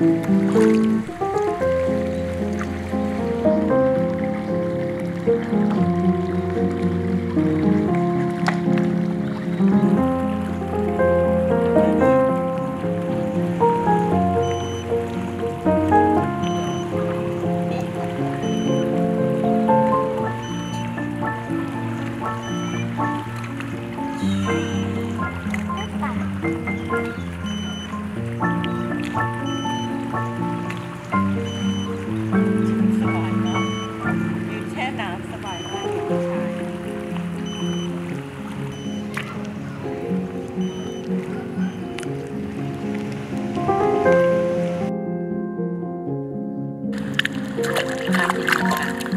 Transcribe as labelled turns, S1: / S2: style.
S1: 嗯。看不看？看不看？